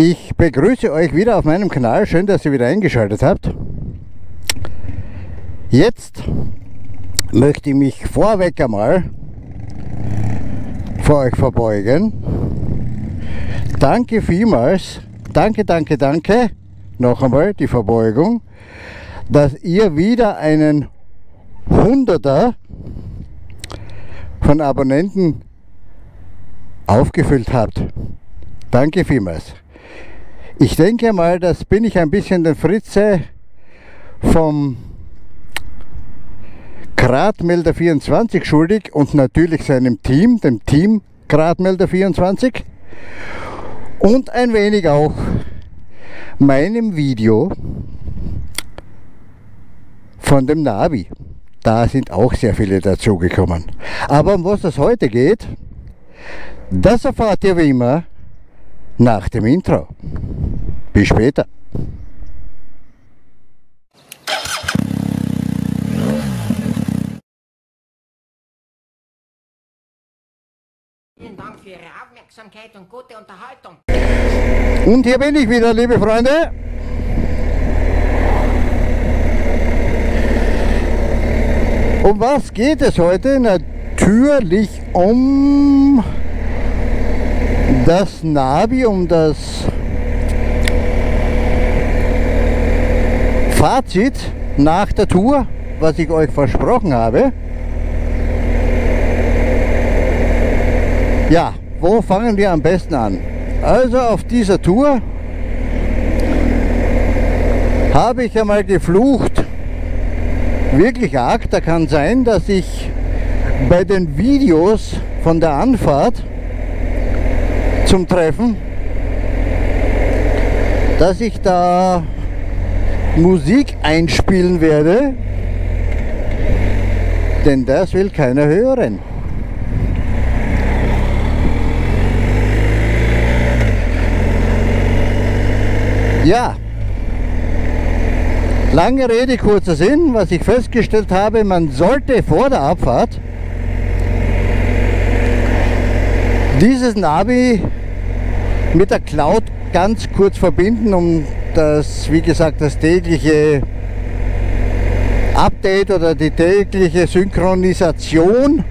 Ich begrüße euch wieder auf meinem Kanal. Schön, dass ihr wieder eingeschaltet habt. Jetzt möchte ich mich vorweg einmal vor euch verbeugen. Danke vielmals. Danke, danke, danke. Noch einmal die Verbeugung, dass ihr wieder einen Hunderter von Abonnenten aufgefüllt habt. Danke vielmals. Ich denke mal, das bin ich ein bisschen den Fritze vom Gradmelder 24 schuldig und natürlich seinem Team, dem Team Gradmelder 24 und ein wenig auch meinem Video von dem Navi. Da sind auch sehr viele dazugekommen. Aber um was es heute geht, das erfahrt ihr wie immer nach dem Intro. Bis später. Vielen Dank für Ihre Aufmerksamkeit und gute Unterhaltung. Und hier bin ich wieder, liebe Freunde. Um was geht es heute? Natürlich um das Navi, um das Fazit nach der Tour, was ich euch versprochen habe. Ja, wo fangen wir am besten an? Also auf dieser Tour habe ich einmal geflucht, wirklich arg. Da kann sein, dass ich bei den Videos von der Anfahrt zum Treffen, dass ich da Musik einspielen werde, denn das will keiner hören. Ja, lange Rede, kurzer Sinn, was ich festgestellt habe, man sollte vor der Abfahrt dieses Navi mit der Cloud ganz kurz verbinden, um das, wie gesagt, das tägliche Update oder die tägliche Synchronisation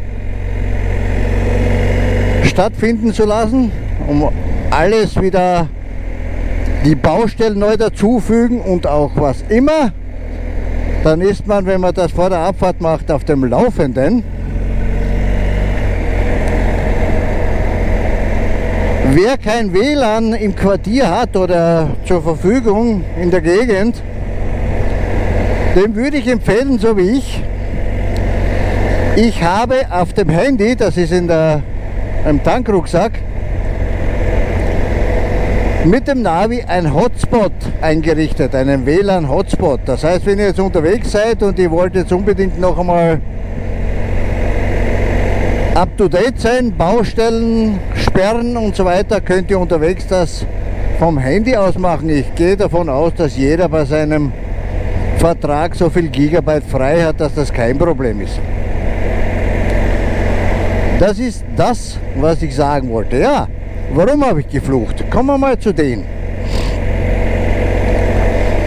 stattfinden zu lassen, um alles wieder die Baustellen neu dazufügen und auch was immer. Dann ist man, wenn man das vor der Abfahrt macht, auf dem Laufenden. Wer kein WLAN im Quartier hat oder zur Verfügung in der Gegend, dem würde ich empfehlen, so wie ich. Ich habe auf dem Handy, das ist in der, im Tankrucksack, mit dem Navi ein Hotspot eingerichtet, einen WLAN-Hotspot. Das heißt, wenn ihr jetzt unterwegs seid und ihr wollt jetzt unbedingt noch einmal up-to-date sein, Baustellen sperren und so weiter, könnt ihr unterwegs das vom Handy aus machen. Ich gehe davon aus, dass jeder bei seinem Vertrag so viel Gigabyte frei hat, dass das kein Problem ist. Das ist das, was ich sagen wollte. Ja, warum habe ich geflucht? Kommen wir mal zu denen.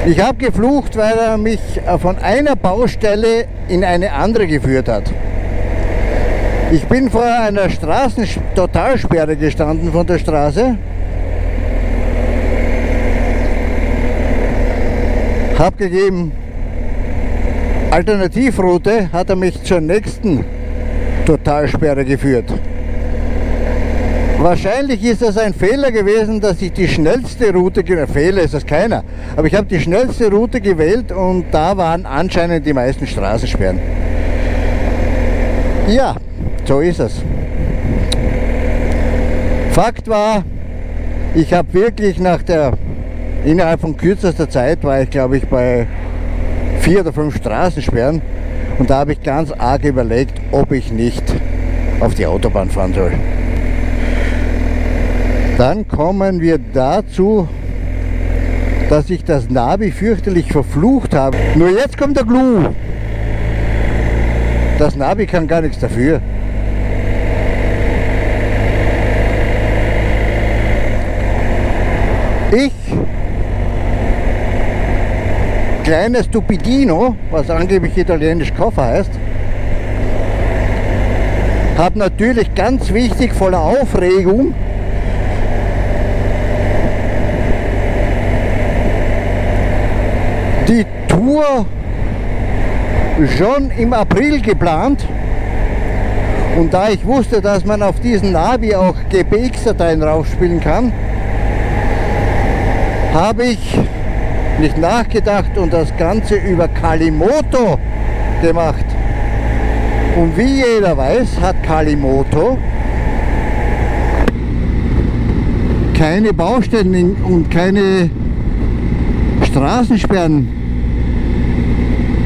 Ich habe geflucht, weil er mich von einer Baustelle in eine andere geführt hat. Ich bin vor einer Straßen-Totalsperre gestanden von der Straße. Hab gegeben, Alternativroute hat er mich zur nächsten Totalsperre geführt. Wahrscheinlich ist das ein Fehler gewesen, dass ich die schnellste Route, Fehler ist das keiner, aber ich habe die schnellste Route gewählt und da waren anscheinend die meisten Straßensperren. Ja, so ist es. Fakt war, ich habe wirklich nach der, innerhalb von kürzester Zeit war ich glaube ich bei vier oder fünf Straßensperren und da habe ich ganz arg überlegt, ob ich nicht auf die Autobahn fahren soll. Dann kommen wir dazu, dass ich das Navi fürchterlich verflucht habe. Nur jetzt kommt der Clou. Das Navi kann gar nichts dafür. Ich, kleines Stupidino, was angeblich italienisch Koffer heißt, habe natürlich ganz wichtig voller Aufregung die Tour schon im April geplant. Und da ich wusste, dass man auf diesen Navi auch GPX-Dateien raufspielen kann, habe ich nicht nachgedacht und das Ganze über Kalimoto gemacht. Und wie jeder weiß, hat Kalimoto keine Baustellen und keine Straßensperren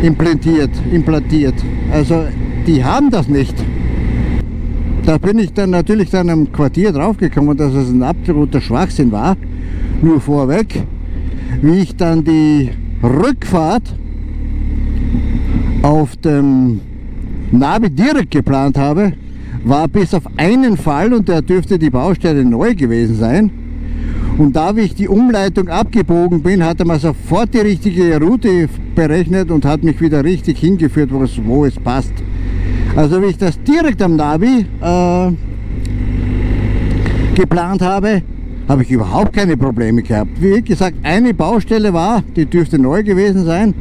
implantiert, implantiert. Also die haben das nicht. Da bin ich dann natürlich dann am Quartier draufgekommen, dass es ein absoluter Schwachsinn war. Nur vorweg, wie ich dann die Rückfahrt auf dem Navi direkt geplant habe, war bis auf einen Fall, und der dürfte die Baustelle neu gewesen sein, und da wie ich die Umleitung abgebogen bin, hat er mir sofort die richtige Route berechnet und hat mich wieder richtig hingeführt, wo es, wo es passt. Also wie ich das direkt am Navi äh, geplant habe, habe ich überhaupt keine Probleme gehabt. Wie gesagt, eine Baustelle war, die dürfte neu gewesen sein,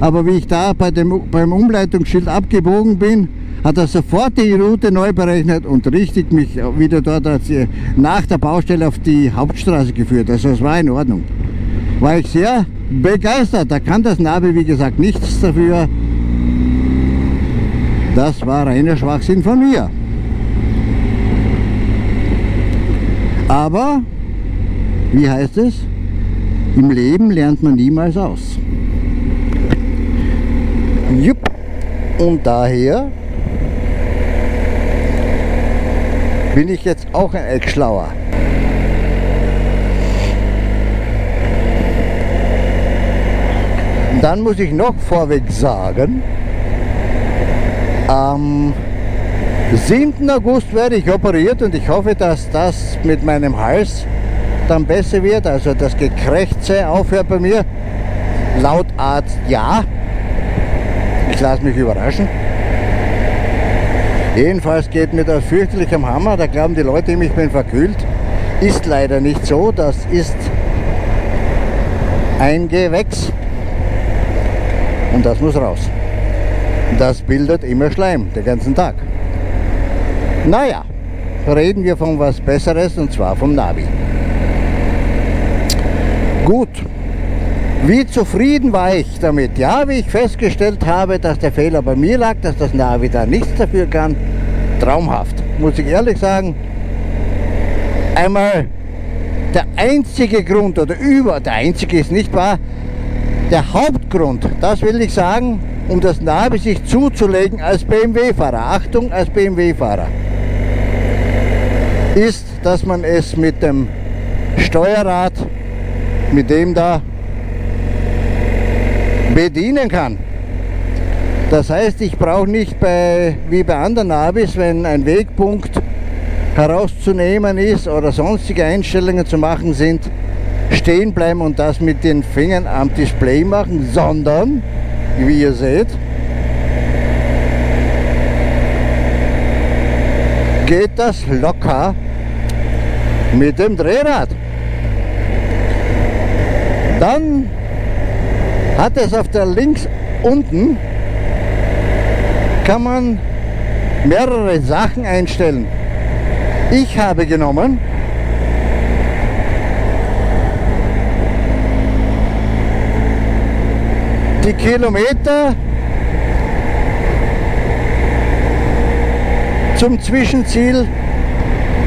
aber wie ich da bei dem, beim Umleitungsschild abgebogen bin, hat er sofort die Route neu berechnet und richtig mich wieder dort nach der Baustelle auf die Hauptstraße geführt. Also es war in Ordnung. War ich sehr begeistert. Da kann das Navi, wie gesagt, nichts dafür. Das war reiner Schwachsinn von mir. Aber, wie heißt es? Im Leben lernt man niemals aus. Jupp. Und daher bin ich jetzt auch ein Eck schlauer. dann muss ich noch vorweg sagen, am 7. August werde ich operiert und ich hoffe, dass das mit meinem Hals dann besser wird, also das Gekrächze aufhört bei mir. Laut Arzt ja. Ich lasse mich überraschen. Jedenfalls geht mir das fürchterlich am Hammer. Da glauben die Leute, ich bin verkühlt. Ist leider nicht so. Das ist ein Gewächs. Und das muss raus. Das bildet immer Schleim, den ganzen Tag. Naja, reden wir von was Besseres und zwar vom Navi. Gut, wie zufrieden war ich damit? Ja, wie ich festgestellt habe, dass der Fehler bei mir lag, dass das Navi da nichts dafür kann, traumhaft, muss ich ehrlich sagen. Einmal der einzige Grund oder über, der einzige ist nicht wahr, der Hauptgrund, das will ich sagen, um das Navi sich zuzulegen als BMW-Fahrer, Achtung, als BMW-Fahrer, ist, dass man es mit dem Steuerrad, mit dem da bedienen kann. Das heißt, ich brauche nicht bei, wie bei anderen Navis, wenn ein Wegpunkt herauszunehmen ist oder sonstige Einstellungen zu machen sind, stehen bleiben und das mit den Fingern am Display machen, sondern, wie ihr seht, geht das locker mit dem Drehrad. Dann hat es auf der links unten kann man mehrere Sachen einstellen. Ich habe genommen die Kilometer zum Zwischenziel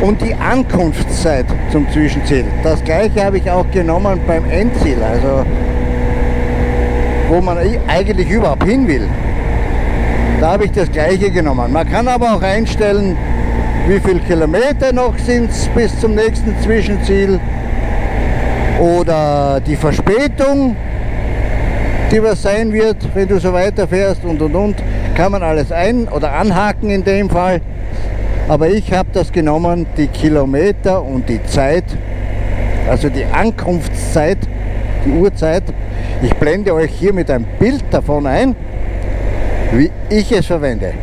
und die Ankunftszeit zum Zwischenziel. Das gleiche habe ich auch genommen beim Endziel. Also wo man eigentlich überhaupt hin will. Da habe ich das gleiche genommen. Man kann aber auch einstellen, wie viele Kilometer noch sind bis zum nächsten Zwischenziel oder die Verspätung, die was sein wird, wenn du so weiterfährst und und und, kann man alles ein- oder anhaken in dem Fall. Aber ich habe das genommen, die Kilometer und die Zeit also die Ankunftszeit, die Uhrzeit. Ich blende euch hier mit einem Bild davon ein, wie ich es verwende.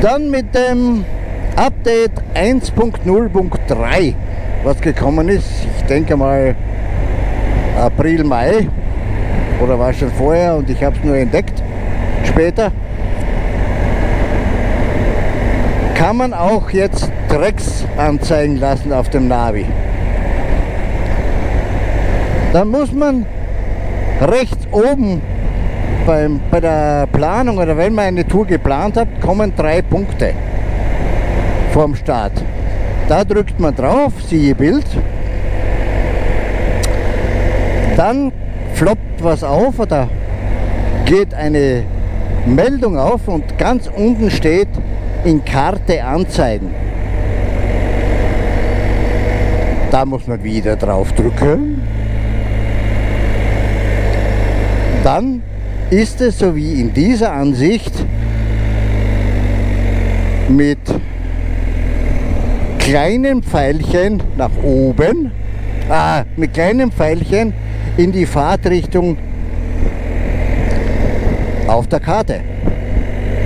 Dann mit dem Update 1.0.3, was gekommen ist. Ich denke mal April, Mai oder war schon vorher und ich habe es nur entdeckt später. Kann man auch jetzt Drecks anzeigen lassen auf dem Navi. Dann muss man rechts oben beim, bei der Planung oder wenn man eine Tour geplant hat, kommen drei Punkte vorm Start. Da drückt man drauf, siehe Bild. Dann floppt was auf oder geht eine Meldung auf und ganz unten steht in Karte anzeigen. Da muss man wieder drauf drücken. Dann ist es so wie in dieser Ansicht mit kleinen Pfeilchen nach oben, ah, mit kleinen Pfeilchen in die Fahrtrichtung auf der Karte.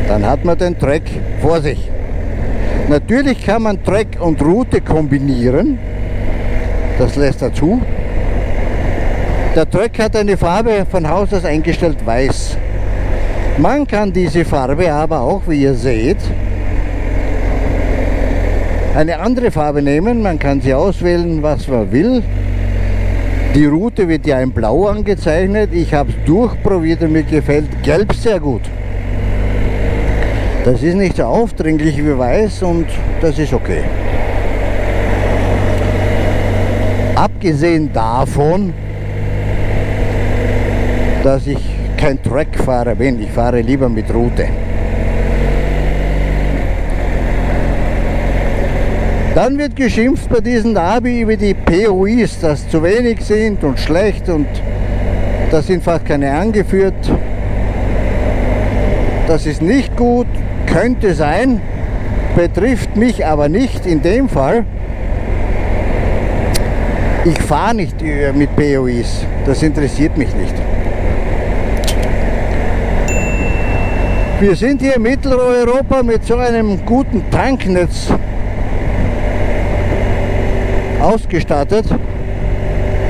Dann hat man den Track vor sich. Natürlich kann man Track und Route kombinieren. Das lässt dazu. Der Track hat eine Farbe von Haus aus eingestellt weiß. Man kann diese Farbe aber auch, wie ihr seht, eine andere Farbe nehmen. Man kann sie auswählen, was man will. Die Route wird ja in Blau angezeichnet. Ich habe es durchprobiert und mir gefällt Gelb sehr gut. Das ist nicht so aufdringlich wie Weiß und das ist okay. Abgesehen davon, dass ich kein Trackfahrer bin, ich fahre lieber mit Route. Dann wird geschimpft bei diesen Navi über die POIs, dass zu wenig sind und schlecht und da sind fast keine angeführt. Das ist nicht gut, könnte sein, betrifft mich aber nicht in dem Fall. Ich fahre nicht mit POIs, das interessiert mich nicht. Wir sind hier in Mitteleuropa mit so einem guten Tanknetz ausgestattet,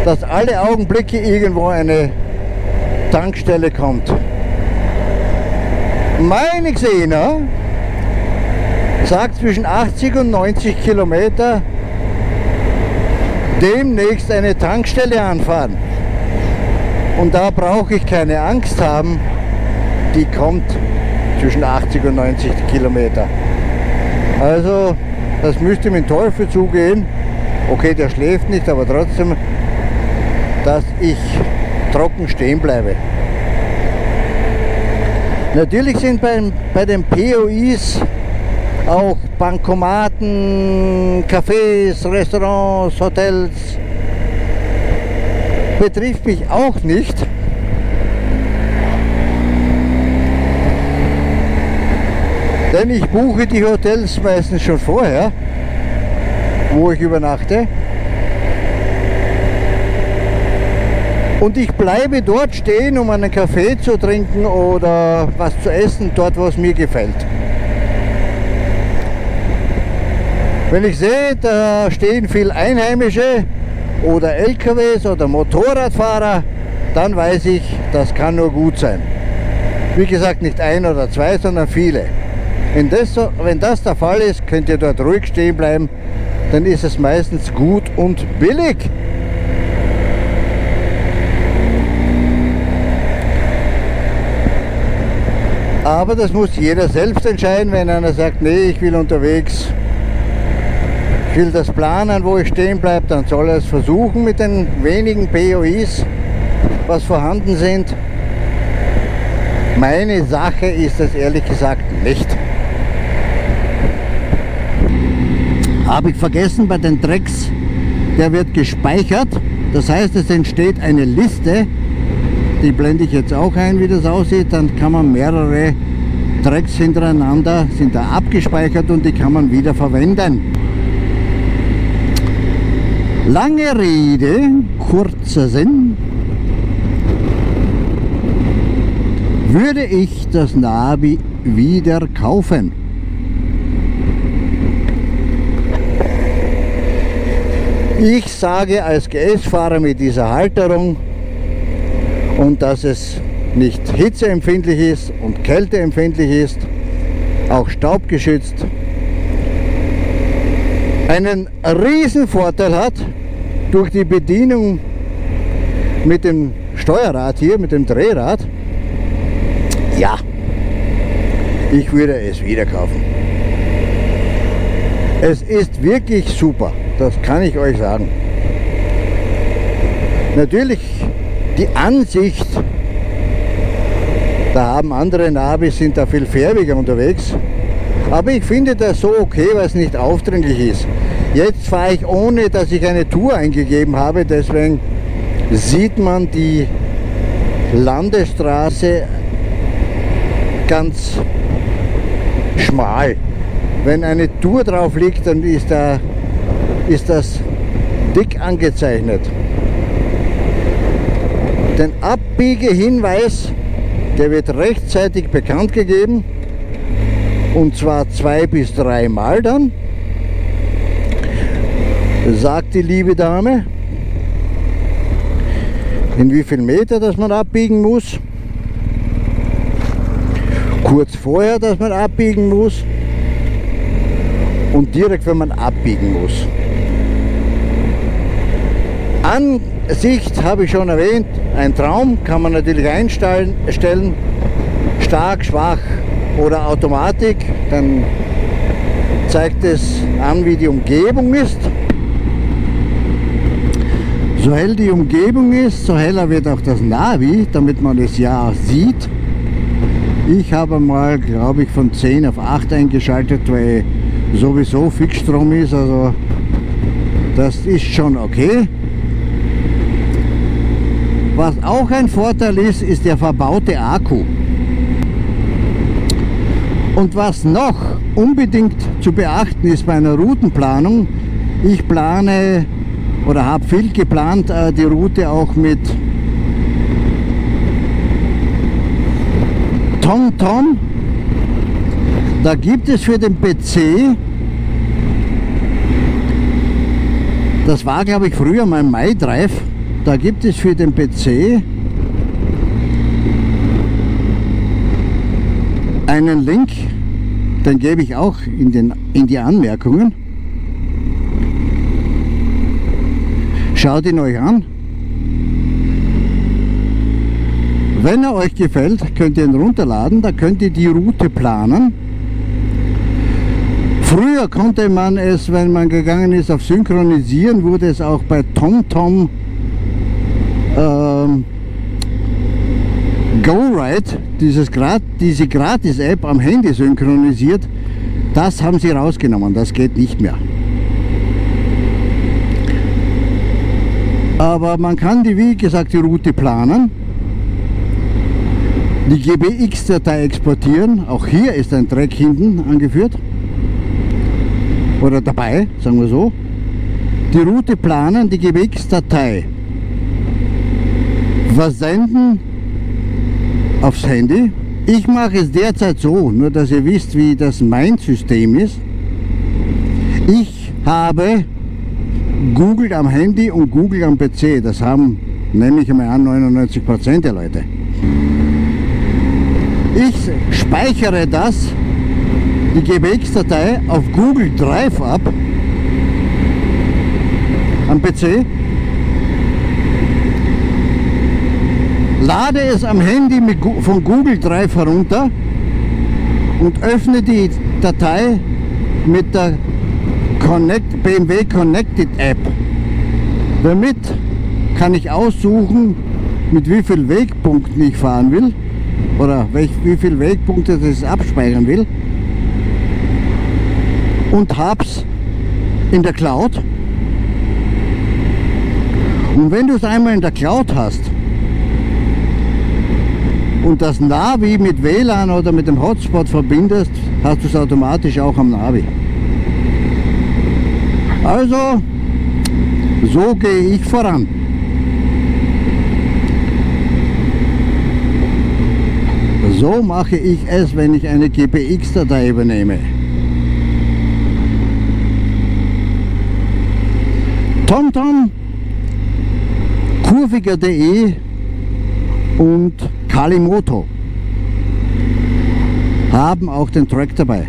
dass alle Augenblicke irgendwo eine Tankstelle kommt. Meine Xena sagt zwischen 80 und 90 Kilometer demnächst eine Tankstelle anfahren. Und da brauche ich keine Angst haben, die kommt zwischen 80 und 90 Kilometer. Also das müsste mit dem Teufel zugehen. Okay, der schläft nicht, aber trotzdem, dass ich trocken stehen bleibe. Natürlich sind bei, bei den POIs auch Bankomaten, Cafés, Restaurants, Hotels. Betrifft mich auch nicht. Denn ich buche die Hotels meistens schon vorher wo ich übernachte. Und ich bleibe dort stehen, um einen Kaffee zu trinken oder was zu essen, dort wo es mir gefällt. Wenn ich sehe, da stehen viel Einheimische oder LKWs oder Motorradfahrer, dann weiß ich, das kann nur gut sein. Wie gesagt, nicht ein oder zwei, sondern viele. Wenn das, wenn das der Fall ist, könnt ihr dort ruhig stehen bleiben dann ist es meistens gut und billig. Aber das muss jeder selbst entscheiden, wenn einer sagt, nee, ich will unterwegs, will das planen, wo ich stehen bleibe, dann soll er es versuchen mit den wenigen POIs, was vorhanden sind. Meine Sache ist das ehrlich gesagt nicht. habe ich vergessen bei den Tracks, der wird gespeichert. Das heißt, es entsteht eine Liste, die blende ich jetzt auch ein, wie das aussieht. Dann kann man mehrere Tracks hintereinander, sind da abgespeichert und die kann man wieder verwenden. Lange Rede, kurzer Sinn. Würde ich das Navi wieder kaufen? Ich sage als GS-Fahrer mit dieser Halterung und dass es nicht hitzeempfindlich ist und kälteempfindlich ist, auch staubgeschützt, einen riesen Vorteil hat durch die Bedienung mit dem Steuerrad hier, mit dem Drehrad. Ja, ich würde es wieder kaufen. Es ist wirklich super, das kann ich euch sagen. Natürlich die Ansicht, da haben andere Navis, sind da viel färbiger unterwegs. Aber ich finde das so okay, weil es nicht aufdringlich ist. Jetzt fahre ich ohne, dass ich eine Tour eingegeben habe, deswegen sieht man die Landesstraße ganz schmal. Wenn eine Tour drauf liegt, dann ist, da, ist das dick angezeichnet. Den Abbiegehinweis, der wird rechtzeitig bekannt gegeben und zwar zwei bis dreimal dann, sagt die liebe Dame, in wie viel Meter, dass man abbiegen muss, kurz vorher, dass man abbiegen muss. Und direkt, wenn man abbiegen muss. Ansicht habe ich schon erwähnt, ein Traum kann man natürlich einstellen, stark, schwach oder Automatik, dann zeigt es an, wie die Umgebung ist. So hell die Umgebung ist, so heller wird auch das Navi, damit man es ja sieht. Ich habe mal, glaube ich, von 10 auf 8 eingeschaltet, weil sowieso Fixstrom ist, also das ist schon okay. Was auch ein Vorteil ist, ist der verbaute Akku. Und was noch unbedingt zu beachten ist bei einer Routenplanung, ich plane oder habe viel geplant, äh, die Route auch mit TomTom. Da gibt es für den PC, das war glaube ich früher mein MyDrive, da gibt es für den PC einen Link, den gebe ich auch in, den, in die Anmerkungen. Schaut ihn euch an. Wenn er euch gefällt, könnt ihr ihn runterladen, da könnt ihr die Route planen. Früher konnte man es, wenn man gegangen ist auf Synchronisieren, wurde es auch bei TomTom ähm, GoRide, dieses Grat diese Gratis-App am Handy synchronisiert, das haben sie rausgenommen, das geht nicht mehr. Aber man kann die, wie gesagt, die Route planen, die GBX-Datei exportieren, auch hier ist ein Track hinten angeführt, oder dabei, sagen wir so, die Route planen, die GBX-Datei versenden aufs Handy. Ich mache es derzeit so, nur dass ihr wisst, wie das mein System ist. Ich habe Google am Handy und Google am PC. Das haben, nehme ich einmal an, 99% der Leute. Ich speichere das, die GBX-Datei, auf Google Drive ab, am PC lade es am Handy mit, von Google Drive herunter und öffne die Datei mit der Connect, BMW Connected App. Damit kann ich aussuchen, mit wie vielen Wegpunkten ich fahren will oder welch, wie viele Wegpunkte das abspeichern will und hab's in der Cloud. Und wenn du es einmal in der Cloud hast, und das Navi mit WLAN oder mit dem Hotspot verbindest, hast du es automatisch auch am Navi. Also, So gehe ich voran. So mache ich es, wenn ich eine GPX-Datei übernehme. TomTom, kurviger.de und Kalimoto haben auch den Track dabei.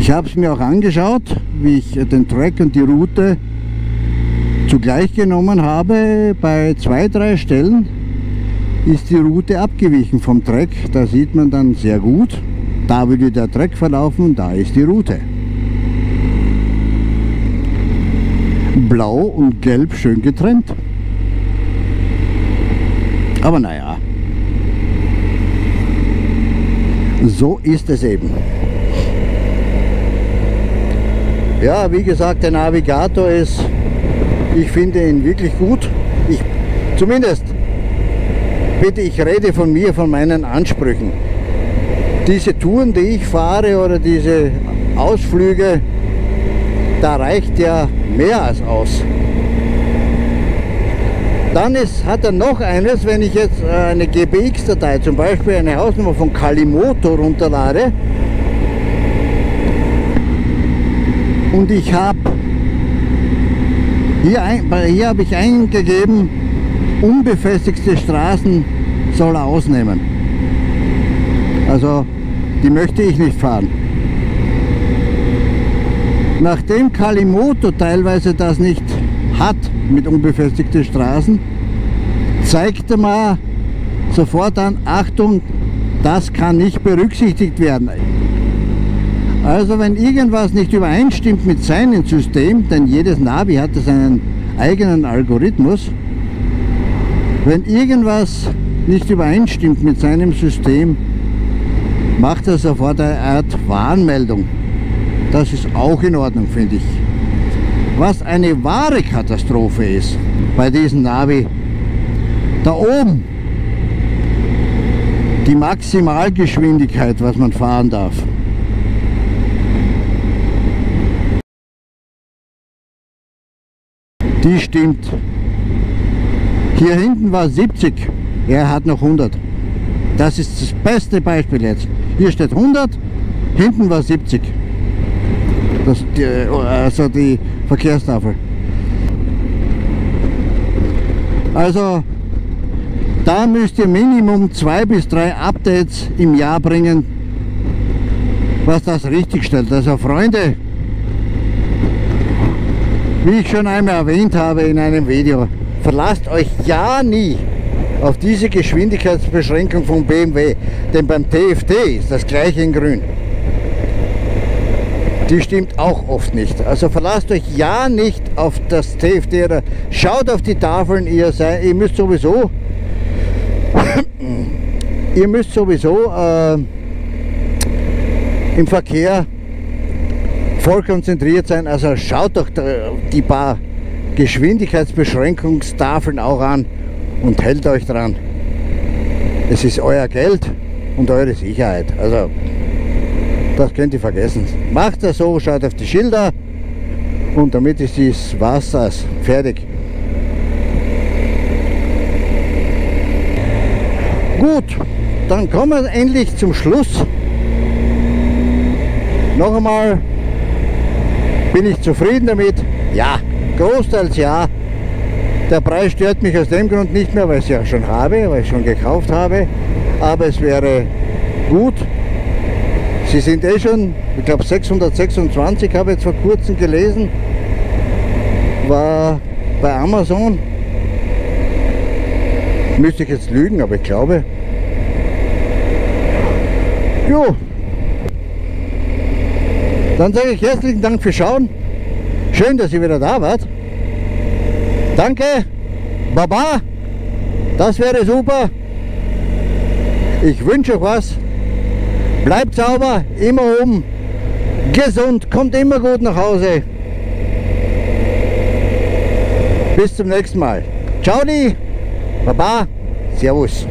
Ich habe es mir auch angeschaut, wie ich den Track und die Route zugleich genommen habe. Bei zwei, drei Stellen ist die Route abgewichen vom Track. Da sieht man dann sehr gut, da würde der Track verlaufen, da ist die Route. Blau und Gelb schön getrennt. Aber naja, so ist es eben. Ja, wie gesagt, der Navigator ist, ich finde ihn wirklich gut. Ich, zumindest, bitte, ich rede von mir, von meinen Ansprüchen. Diese Touren, die ich fahre oder diese Ausflüge, da reicht ja mehr als aus. Dann ist, hat er noch eines, wenn ich jetzt äh, eine GPX-Datei, zum Beispiel eine Hausnummer von Kalimoto runterlade und ich habe hier, hier habe ich eingegeben, unbefestigte Straßen soll er ausnehmen. Also die möchte ich nicht fahren. Nachdem Kalimoto teilweise das nicht hat mit unbefestigten Straßen, zeigte man sofort an, Achtung, das kann nicht berücksichtigt werden. Also wenn irgendwas nicht übereinstimmt mit seinem System, denn jedes Navi hat seinen eigenen Algorithmus, wenn irgendwas nicht übereinstimmt mit seinem System, macht er sofort eine Art Warnmeldung. Das ist auch in Ordnung, finde ich. Was eine wahre Katastrophe ist bei diesem Navi, da oben die Maximalgeschwindigkeit, was man fahren darf. Die stimmt. Hier hinten war 70, er hat noch 100. Das ist das beste Beispiel jetzt. Hier steht 100, hinten war 70. Das, die, also die Verkehrstafel. Also da müsst ihr Minimum zwei bis drei Updates im Jahr bringen, was das richtig stellt. Also Freunde, wie ich schon einmal erwähnt habe in einem Video, verlasst euch ja nie auf diese Geschwindigkeitsbeschränkung von BMW, denn beim TFT ist das gleiche in grün. Die stimmt auch oft nicht. Also verlasst euch ja nicht auf das oder schaut auf die Tafeln, ihr, seid, ihr müsst sowieso ihr müsst sowieso äh, im Verkehr voll konzentriert sein. Also schaut doch die paar Geschwindigkeitsbeschränkungstafeln auch an und hält euch dran. Es ist euer Geld und eure Sicherheit. Also das könnt ihr vergessen. Macht das so, schaut auf die Schilder und damit ist das Wasser fertig. Gut, dann kommen wir endlich zum Schluss. Noch einmal bin ich zufrieden damit? Ja, großteils ja. Der Preis stört mich aus dem Grund nicht mehr, weil ich es ja schon habe, weil ich schon gekauft habe. Aber es wäre gut. Sie sind eh schon, ich glaube 626 habe ich jetzt vor kurzem gelesen, war bei Amazon. Müsste ich jetzt lügen, aber ich glaube. Jo, dann sage ich herzlichen Dank fürs Schauen. Schön, dass ihr wieder da wart. Danke. Baba. Das wäre super. Ich wünsche euch was. Bleibt sauber, immer oben. Gesund, kommt immer gut nach Hause. Bis zum nächsten Mal. Ciao, Baba. Servus.